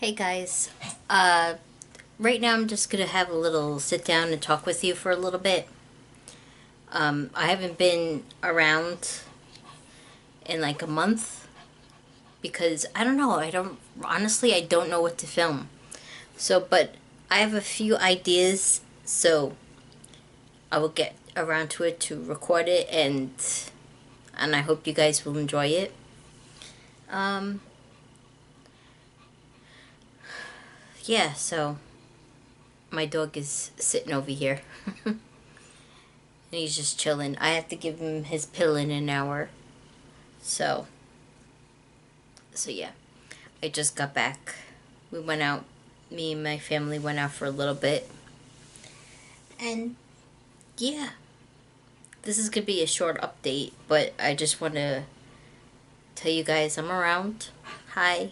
Hey guys, uh, right now I'm just gonna have a little sit down and talk with you for a little bit. Um, I haven't been around in like a month because I don't know. I don't honestly. I don't know what to film. So, but I have a few ideas. So, I will get around to it to record it and and I hope you guys will enjoy it. Um, yeah, so my dog is sitting over here. and he's just chilling. I have to give him his pill in an hour. So, so yeah. I just got back. We went out, me and my family went out for a little bit. And yeah. This is going to be a short update, but I just want to tell you guys I'm around. Hi.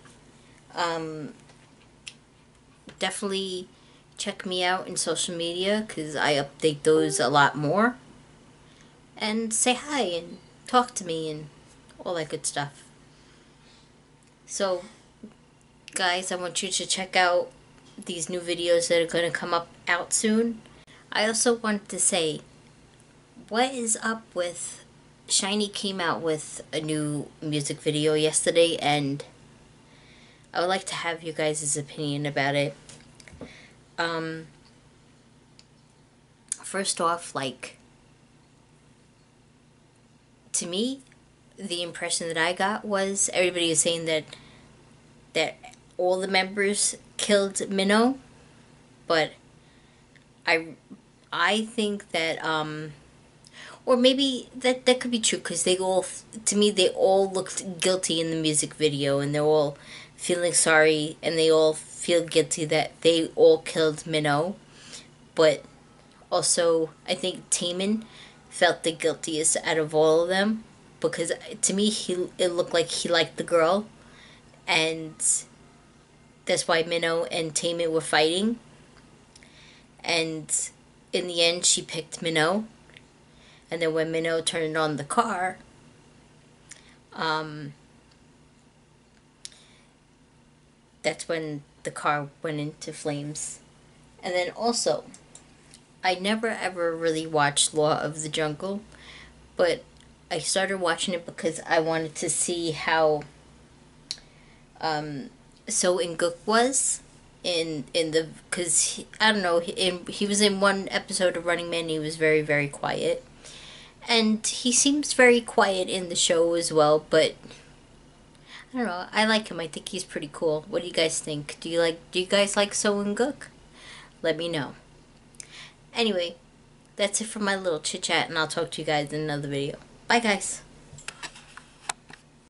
Um, definitely check me out in social media because I update those a lot more. And say hi and talk to me and all that good stuff. So, guys, I want you to check out these new videos that are going to come up out soon. I also want to say, what is up with SHINee came out with a new music video yesterday and I would like to have you guys' opinion about it. Um, first off, like, to me, the impression that I got was everybody is saying that that all the members killed Minho, but I I think that um or maybe that that could be true because they all to me they all looked guilty in the music video and they're all feeling sorry and they all feel guilty that they all killed Minho, but also I think Taemin felt the guiltiest out of all of them because to me he it looked like he liked the girl, and that's why Minho and Taemin were fighting. And in the end, she picked Minho, and then when Minho turned on the car, um, that's when the car went into flames. And then also, I never ever really watched Law of the Jungle, but I started watching it because I wanted to see how um, Seo In-guk was in in the because I don't know in, he was in one episode of Running Man. He was very very quiet, and he seems very quiet in the show as well. But I don't know. I like him. I think he's pretty cool. What do you guys think? Do you like? Do you guys like Seo In-guk? Let me know. Anyway, that's it for my little chit chat, and I'll talk to you guys in another video. Bye, guys.